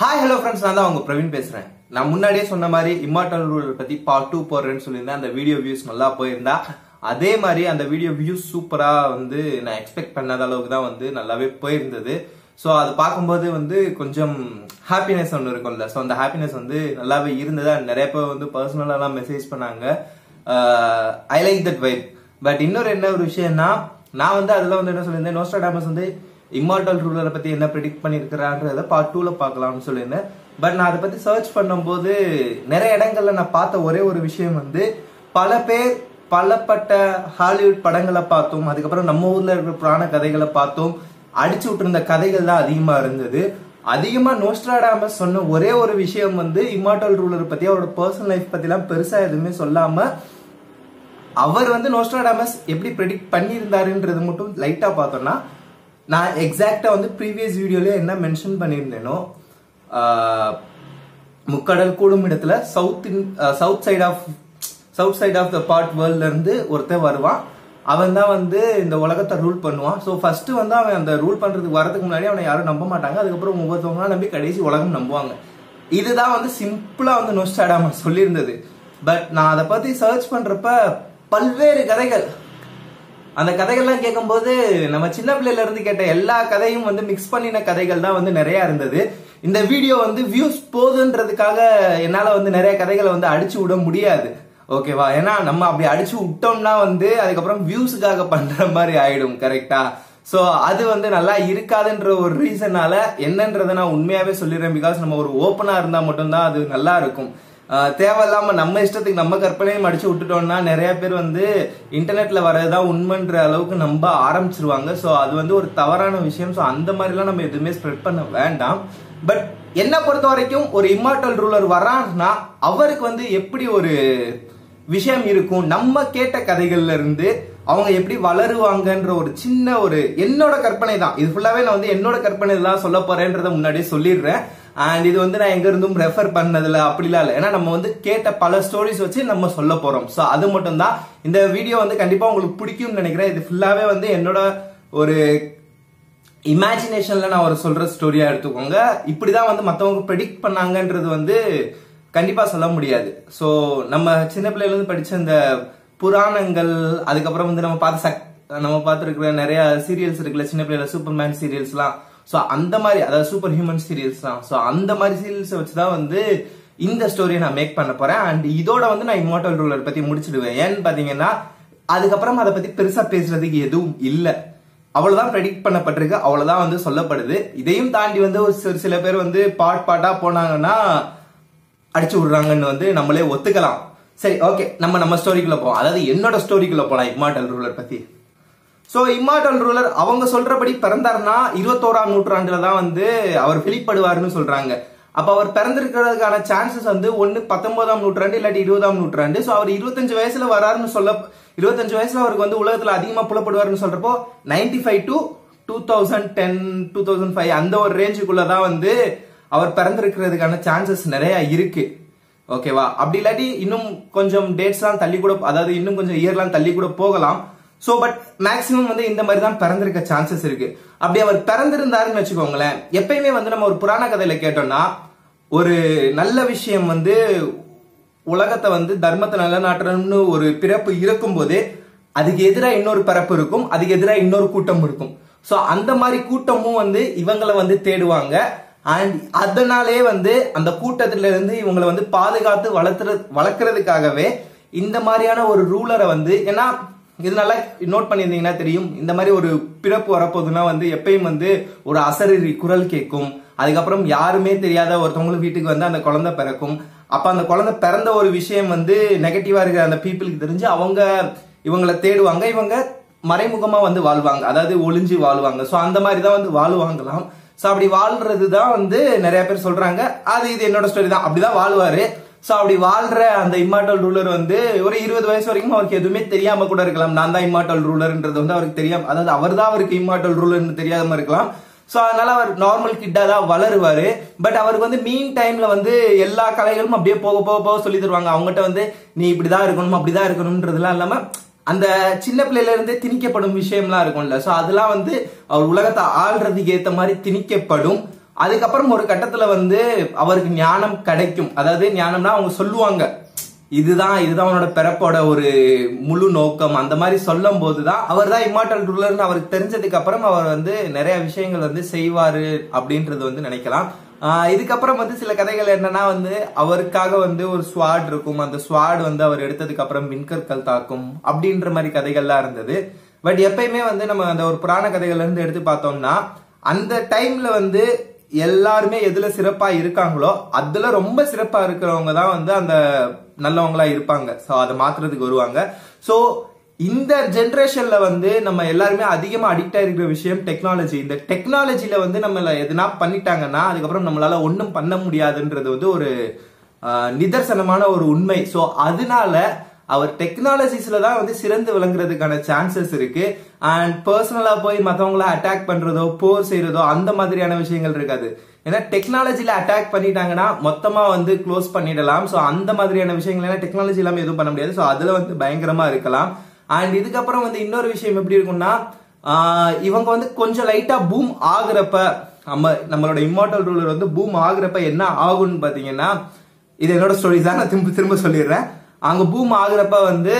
Hi hello friends நான் தான் உங்க பிரவீன் பேசுறேன். நான் முன்னாடியே சொன்ன மாதிரி இம்மார்டல் ரூல் பத்தி பார்ட் டூ போடுறேன்னு சொல்லியிருந்தேன். அந்த வீடியோ வியூஸ் நல்லா போயிருந்தா. அதே மாதிரி அந்த வீடியோ வியூஸ் சூப்பரா வந்து நான் எக்ஸ்பெக்ட் பண்ணாத அளவுக்கு தான் வந்து நல்லாவே போயிருந்தது. ஸோ அது பார்க்கும்போது வந்து கொஞ்சம் ஹாப்பினஸ் ஒன்று இருக்கும்ல. ஸோ அந்த ஹாப்பினஸ் வந்து நல்லாவே இருந்தது? நிறைய பேர் வந்து பர்சனலாலாம் மெசேஜ் பண்ணாங்க. I like that vibe but இன்னொரு என்ன ஒரு விஷயம்னா நான் வந்து அதெல்லாம் வந்து என்ன சொல்லியிருந்தேன்? நோஸ்டா டேமஸ் வந்து இம்மார்டல் ரூலரை பத்தி என்ன ப்ரிடிக்ட் பண்ணிருக்கிறான்றத பார்ட் டூல பார்க்கலாம்னு சொல்லியிருந்தேன். பட் நான் அதை பத்தி சர்ச் பண்ணும்போது நிறைய இடங்கள்ல நான் பார்த்த ஒரே ஒரு விஷயம் வந்து பல பேர் பலப்பட்ட ஹாலிவுட் படங்களை பார்த்தோம். அதுக்கப்புறம் நம்ம ஊர்ல இருக்கிற புராண கதைகளை பார்த்தோம். அடிச்சு விட்டுருந்த கதைகள் தான் அதிகமா இருந்தது. அதிகமா நோஸ்ட்ராடாமஸ் சொன்ன ஒரே ஒரு விஷயம் வந்து இம்மார்டல் ரூலர் பத்தி அவரோட பர்சனல் லைஃப் பத்திலாம் பெருசா எதுவுமே சொல்லாம அவர் வந்து நோஸ்ட்ராடாமஸ் எப்படி ப்ரெடிக்ட் பண்ணியிருந்தாருன்றது மட்டும் லைட்டா பார்த்தோம்னா நான் எக்ஸாக்டா வந்து ப்ரீவியஸ் வீடியோல என்ன மென்ஷன் பண்ணியிருந்தேனோ முக்கடல் கூடும் இடத்துல south south side of south side of the part வேர்ல்ட்ல இருந்து வருவான். அவன் தான் வந்து இந்த உலகத்தை ரூல் பண்ணுவான். ஸோ ஃபர்ஸ்ட் வந்து அவன் அந்த ரூல் பண்றதுக்கு வரதுக்கு முன்னாடி அவனை யாரும் நம்ப மாட்டாங்க. அதுக்கப்புறம் ஒவ்வொருத்தவங்களா நம்பி கடைசி உலகம் நம்புவாங்க. இதுதான் வந்து சிம்பிளா வந்து நொஸ்டாடாம சொல்லியிருந்தது. பட் நான் அதை பத்தி சர்ச் பண்றப்ப பல்வேறு கதைகள் அந்த கதைகள்லாம் கேட்கும்போது நம்ம சின்ன பிள்ளையில இருந்து கேட்ட எல்லா கதையும் வந்து மிக்ஸ் பண்ணின கதைகள் தான் வந்து நிறைய இருந்தது. இந்த வீடியோ வந்து வியூஸ் போதுன்றதுக்காக என்னால வந்து நிறைய கதைகளை வந்து அடிச்சு விட முடியாது. ஓகேவா ஏன்னா நம்ம அப்படி அடிச்சு விட்டோம்னா வந்து அதுக்கப்புறம் வியூஸுக்காக பண்ற மாதிரி ஆயிடும் கரெக்டா ஸோ அது வந்து நல்லா இருக்காதுன்ற ஒரு ரீசனால என்னன்றதை நான் உண்மையாவே சொல்லிடுறேன். பிகாஸ் நம்ம ஒரு ஓப்பனா இருந்தா மட்டும்தான் அது நல்லா இருக்கும். தேவையில்லாம நம்ம இஷ்டத்துக்கு நம்ம கற்பனையும் அடிச்சு விட்டுட்டோம்னா நிறைய பேர் வந்து இன்டர்நெட்ல வரதுதான் உண்மைன்ற அளவுக்கு நம்ப ஆரம்பிச்சிருவாங்க. ஸோ அது வந்து ஒரு தவறான விஷயம். ஸோ அந்த மாதிரிலாம் நம்ம எதுவுமே ஸ்ப்ரெட் பண்ண வேண்டாம். பட் என்ன பொறுத்த வரைக்கும் ஒரு இம்மார்டல் ரூலர் வரான்னா அவருக்கு வந்து எப்படி ஒரு விஷயம் இருக்கும்? நம்ம கேட்ட கதைகள்ல இருந்து அவங்க எப்படி வளருவாங்கன்ற ஒரு சின்ன ஒரு என்னோட கற்பனை தான் இது ஃபுல்லாவே நான் வந்து என்னோட கற்பனை தான் சொல்ல போறேன்றத முன்னாடியே சொல்லிடுறேன். அண்ட் இது வந்து நான் எங்க இருந்தும் ரெஃபர் பண்ணதுல அப்படிலாம் இல்லை. ஏன்னா நம்ம வந்து கேட்ட பல ஸ்டோரிஸ் வச்சு நம்ம சொல்ல போறோம். ஸோ அது மட்டும் தான் இந்த வீடியோ வந்து கண்டிப்பா உங்களுக்கு பிடிக்கும்னு நினைக்கிறேன். இது ஃபுல்லாவே வந்து என்னோட ஒரு இமேஜினேஷன்ல நான் ஒரு சொல்ற ஸ்டோரியா எடுத்துக்கோங்க. இப்படிதான் வந்து மத்தவங்க ப்ரெடிக்ட் பண்ணாங்கன்றது வந்து கண்டிப்பா சொல்ல முடியாது. சோ நம்ம சின்ன பிள்ளையிலேருந்து படிச்ச இந்த புராணங்கள் அதுக்கப்புறம் வந்து நம்ம பார்த்த சக் நம்ம பார்த்துருக்குற நிறைய சீரியல்ஸ் இருக்குல்ல சின்ன பிள்ளைல சூப்பர்மேன் சீரியல்ஸ்லாம் ஸோ அந்த மாதிரி அதாவது சூப்பர் ஹியூமன் சீரியல்ஸ் தான் ஸோ அந்த மாதிரி சீரியல்ஸை வச்சு தான் வந்து இந்த ஸ்டோரியை நான் மேக் பண்ண போறேன். அண்ட் இதோட வந்து நான் இம்மோட்டல் ரூலர் பத்தி முடிச்சிடுவேன். ஏன்னு பாத்தீங்கன்னா அதுக்கப்புறம் அதை பத்தி பெருசா பேசுறதுக்கு எதுவும் இல்லை. அவ்வளவுதான் ப்ரெடிக்ட் பண்ணப்பட்டிருக்கு. அவ்வளவுதான் வந்து சொல்லப்படுது. இதையும் தாண்டி வந்து ஒரு சில- சில பேர் வந்து பாட் பாட்டா போனாங்கன்னா அடிச்சு விடுறாங்கன்னு வந்து நம்மளே ஒத்துக்கலாம். சரி ஓகே நம்ம நம்ம ஸ்டோரிக்குள்ள போவோம். அதாவது என்னோட ஸ்டோரிக்குள்ள போலாம் இம்மார்டல் ரூலர் பத்தி. ஸோ இம்மார்டல் ரூலர் அவங்க சொல்றபடி பிறந்தாருன்னா இருபத்தோராம் நூற்றாண்டுல தான் வந்து அவர் வெளிப்படுவாருன்னு சொல்றாங்க. அப்ப அவர் பிறந்திருக்கிறதுக்கான சான்சஸ் வந்து ஒன்னு பத்தொன்பதாம் நூற்றாண்டு இல்லாட்டி இருபதாம் நூற்றாண்டு. ஸோ அவர் இருபத்தஞ்சு வயசுல வராருன்னு சொல்ல இருபத்தஞ்சு வயசுல அவருக்கு வந்து உலகத்துல அதிகமா புலப்படுவாருன்னு சொல்றப்போ ninety five to two thousand ten two thousand five அந்த ஒரு ரேஞ்சுக்குள்ளதான் வந்து அவர் பிறந்திருக்கிறதுக்கான சான்சஸ் நிறைய இருக்கு. ஓகேவா அப்படி இல்லாட்டி இன்னும் கொஞ்சம் டேட்ஸ்லாம் தள்ளி கூட அதாவது இன்னும் கொஞ்சம் இயர்லாம் தள்ளி கூட போகலாம். சோ பட் மேக்ஸிமம் வந்து இந்த மாதிரி தான் பிறந்திருக்க சான்சஸ் இருக்கு. அப்படி அவர் பிறந்திருந்தாருன்னு வச்சுக்கோங்களேன். எப்பயுமே வந்து நம்ம ஒரு புராண கதையில கேட்டோம்னா ஒரு நல்ல விஷயம் வந்து உலகத்தை வந்து தர்மத்தை நிலநாட்டணும்னு ஒரு பிறப்பு இருக்கும் போதே அதுக்கு எதிராக இன்னொரு பிறப்பு இருக்கும் அதுக்கு எதிராக இன்னொரு கூட்டம் இருக்கும். சோ அந்த மாதிரி கூட்டமும் வந்து இவங்களை வந்து தேடுவாங்க. அண்ட் அதனாலே வந்து அந்த கூட்டத்துல இருந்து இவங்களை வந்து பாதுகாத்து வளர்த்துற வளர்க்கறதுக்காகவே இந்த மாதிரியான ஒரு ரூலரை வந்து ஏன்னா இது நல்லா நோட் பண்ணியிருந்தீங்கன்னா தெரியும் இந்த மாதிரி ஒரு பிறப்பு வரப்போகுதுன்னா வந்து எப்பயும் வந்து ஒரு அசரீரி குரல் கேட்கும். அதுக்கப்புறம் யாருமே தெரியாத ஒருத்தவங்களும் வீட்டுக்கு வந்து அந்த குழந்தை பிறக்கும். அப்ப அந்த குழந்தை பிறந்த ஒரு விஷயம் வந்து நெகட்டிவா இருக்கிற அந்த பீப்புளுக்கு தெரிஞ்சு அவங்க இவங்களை தேடுவாங்க. இவங்க மறைமுகமா வந்து வாழ்வாங்க. அதாவது ஒளிஞ்சு வாழ்வாங்க. சோ அந்த மாதிரி தான் வந்து வாழ்வாங்களாம். ஸோ அப்படி வாழ்றது தான் வந்து நிறைய பேர் சொல்றாங்க. அது இது என்னோட ஸ்டோரி தான். அப்படிதான் வாழ்வாரு. ஸோ அப்படி வாழ்ற அந்த இம்மார்டல் ரூலர் வந்து ஒரு இருபது வயசு வரைக்கும் அவருக்கு எதுவுமே தெரியாம கூட இருக்கலாம். நான் தான் இம்மார்டல் ரூலர்ன்றது வந்து அவருக்கு தெரியாம அதாவது அவர் தான் அவருக்கு இம்மார்டல் ரூலர்னு தெரியாம இருக்கலாம். ஸோ அதனால அவர் நார்மல் கிட்டா தான் வளருவாரு. பட் அவருக்கு வந்து மீன் டைம்ல வந்து எல்லா கலைகளும் அப்படியே போக போக போக சொல்லி தருவாங்க. அவங்ககிட்ட வந்து நீ இப்படிதான் இருக்கணும் அப்படிதான் இருக்கணும்ன்றதுலாம் இல்லாம அந்த சின்ன பிள்ளையில இருந்தே திணிக்கப்படும் விஷயம்லாம் இருக்கும்ல. சோ அதெல்லாம் வந்து அவர் உலகத்தை ஆள்றதுக்கு ஏத்த மாதிரி திணிக்கப்படும். அதுக்கப்புறம் ஒரு கட்டத்துல வந்து அவருக்கு ஞானம் கிடைக்கும். அதாவது ஞானம்னா அவங்க சொல்லுவாங்க இதுதான் இதுதான் அவனோட பிறப்போட ஒரு முழு நோக்கம். அந்த மாதிரி சொல்லும் போதுதான் அவர் தான் இம்மார்டல் ரூலர்னு அவருக்கு தெரிஞ்சதுக்கு அப்புறம் அவர் வந்து நிறைய விஷயங்கள் வந்து செய்வாரு அப்படின்றது வந்து நினைக்கலாம். இதுக்கப்புறம் வந்து சில கதைகள் என்னன்னா வந்து அவருக்காக வந்து ஒரு ஸ்வாட் இருக்கும். அந்த ஸ்வாட் வந்து அவர் எடுத்ததுக்கு அப்புறம் மின்கற்கள் தாக்கும் அப்படின்ற மாதிரி கதைகள்லாம் இருந்தது. பட் எப்பயுமே வந்து நம்ம அந்த ஒரு புராண கதைகள்ல இருந்து எடுத்து பார்த்தோம்னா அந்த டைம்ல வந்து எல்லாருமே எதுல சிறப்பா இருக்காங்களோ அதுல ரொம்ப சிறப்பா இருக்கிறவங்க தான் வந்து அந்த நல்லவங்களா இருப்பாங்க. சோ அதை மாத்துறதுக்கு வருவாங்க. சோ இந்த ஜென்ரேஷன்ல வந்து நம்ம எல்லாருமே அதிகமா அடிக்ட் ஆயிருக்கிற விஷயம் டெக்னாலஜி இந்த டெக்னாலஜியில் வந்து நம்மளை எதுனா பண்ணிட்டாங்கன்னா அதுக்கப்புறம் நம்மளால ஒன்றும் பண்ண முடியாதுன்றது வந்து ஒரு நிதர்சனமான ஒரு உண்மை. சோ அதனால அவர் டெக்னாலஜிஸ்ல தான் வந்து சிறந்து விளங்குறதுக்கான சான்சஸ் இருக்கு. அண்ட் பர்சனலா போய் மத்தவங்கள அட்டாக் பண்றதோ போர் செய்யறதோ அந்த மாதிரியான விஷயங்கள் இருக்காது. ஏன்னா டெக்னாலஜில அட்டாக் பண்ணிட்டாங்கன்னா மொத்தமா வந்து க்ளோஸ் பண்ணிடலாம். சோ அந்த மாதிரியான விஷயங்கள் ஏன்னா டெக்னாலஜி இல்லாம எதுவும் பண்ண முடியாது. சோ அதுல வந்து பயங்கரமா இருக்கலாம். அண்ட் இதுக்கப்புறம் வந்து இன்னொரு விஷயம் எப்படி இருக்கும்னா இவங்க வந்து கொஞ்சம் லைட்டா பூம் ஆகுறப்ப நம்ம நம்மளோட இம்மார்டல் ரூலர் வந்து பூம் ஆகுறப்ப என்ன ஆகும்னு பாத்தீங்கன்னா இது என்னோட ஸ்டோரி தான் நான் திரும்ப திரும்ப சொல்லிடுறேன். அங்க பூம் ஆகுறப்ப வந்து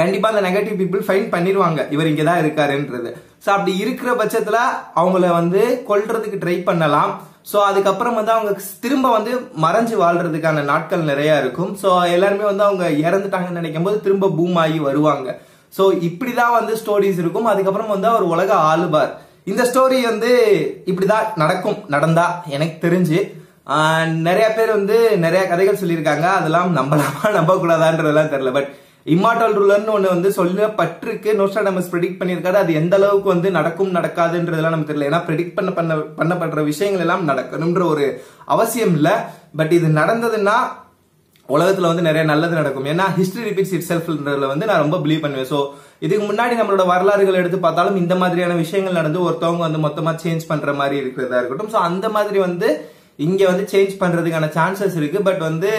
கண்டிப்பா அந்த நெகட்டிவ் பீப்புள் ஃபைன் பண்ணிடுவாங்க. இவர் இங்கே தான் இருக்காருன்றது. ஸோ அப்படி இருக்கிற பட்சத்துல அவங்கள வந்து கொல்றதுக்கு ட்ரை பண்ணலாம். ஸோ அதுக்கப்புறம் வந்து அவங்க திரும்ப வந்து மறைஞ்சு வாழ்றதுக்கான நாட்கள் நிறையா இருக்கும். ஸோ எல்லாருமே வந்து அவங்க இறந்துட்டாங்கன்னு நினைக்கும் போது திரும்ப பூம் ஆகி வருவாங்க. ஸோ இப்படி தான் வந்து ஸ்டோரிஸ் இருக்கும். அதுக்கப்புறம் வந்து அவர் உலக ஆளுபார். இந்த ஸ்டோரி வந்து இப்படிதான் நடக்கும் நடந்தா எனக்கு தெரிஞ்சு. நிறைய பேர் வந்து நிறைய கதைகள் சொல்லியிருக்காங்க. அதெல்லாம் நம்பலாமா? நம்பக்கூடாதான்றதெல்லாம் தெரியல. பட் இம்மார்டல் ரூலர்னு ஒன்று வந்து சொல்லப்பட்டிருக்கு நோஸ்டாடமஸ் ப்ரெடிக்ட் பண்ணியிருக்காரு. அது எந்த அளவுக்கு வந்து நடக்கும் நடக்காதுன்றதெல்லாம் நமக்கு தெரியல. ஏன்னா ப்ரெடிக்ட் பண்ண பண்ண பண்ணப்படுற விஷயங்கள் எல்லாம் நடக்கணும்ன்ற ஒரு அவசியம் இல்லை. பட் இது நடந்ததுன்னா உலகத்துல வந்து நிறைய நல்லது நடக்கும். ஏன்னா ஹிஸ்டரி ரிப்பீட்ஸ் இட் செல்ஃப்ன்றதுல வந்து நான் ரொம்ப பிலீவ் பண்ணுவேன். ஸோ இதுக்கு முன்னாடி நம்மளோட வரலாறுகள் எடுத்து பார்த்தாலும் இந்த மாதிரியான விஷயங்கள் நடந்து ஒருத்தவங்க வந்து மொத்தமா சேஞ்ச் பண்ற மாதிரி இருக்கிறதா இருக்கட்டும். ஸோ அந்த மாதிரி வந்து இங்க வந்து சேஞ்ச் பண்றதுக்கான சான்சஸ் இருக்கு. பட் வந்து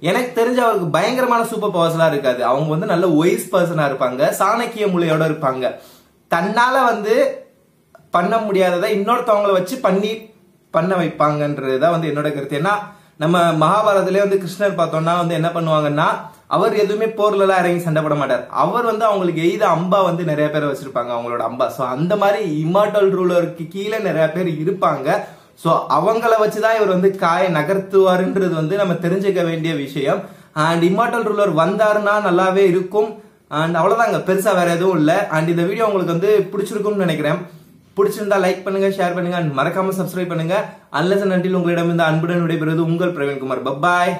எனக்கு தெரிஞ்ச அவருக்கு பயங்கரமான சூப்பர் பவர்ஸ் எல்லாம் இருக்காது. அவங்க வந்து நல்ல ஒய்ஸ் பர்சனா இருப்பாங்க. சாணக்கிய மூலையோட இருப்பாங்க. தன்னால வந்து பண்ண முடியாததை இன்னொருத்தவங்கள வச்சு பண்ணி பண்ண வைப்பாங்கன்றதுதான் வந்து என்னோட கருத்து. ஏன்னா நம்ம மகாபாரதத்திலே வந்து கிருஷ்ணர் பார்த்தோம்னா வந்து என்ன பண்ணுவாங்கன்னா அவர் எதுவுமே போர்ல எல்லாம் இறங்கி சண்டை போட மாட்டார். அவர் வந்து அவங்களுக்கு எய்த அம்பா வந்து நிறைய பேர் வச்சிருப்பாங்க அவங்களோட அம்பா. சோ அந்த மாதிரி இம்மார்டல் ரூலருக்கு கீழே நிறைய பேர் இருப்பாங்க. ஸோ அவங்கள வச்சுதான் இவர் வந்து காய நகர்த்துவாருன்றது வந்து நம்ம தெரிஞ்சுக்க வேண்டிய விஷயம். அண்ட் இம்மார்டல் ரூலர் வந்தாருன்னா நல்லாவே இருக்கும். அண்ட் அவ்வளோதாங்க பெருசாக வேற எதுவும் இல்லை. அண்ட் இந்த வீடியோ உங்களுக்கு வந்து பிடிச்சிருக்கும்னு நினைக்கிறேன். பிடிச்சிருந்தா லைக் பண்ணுங்க ஷேர் பண்ணுங்க அண்ட் மறக்காம சப்ஸ்கிரைப் பண்ணுங்க. அல்லது நன்றில் உங்களிடம் இந்த அன்புடன் விடைபெறுவது உங்கள் பிரவீன்குமார் பப்பாய்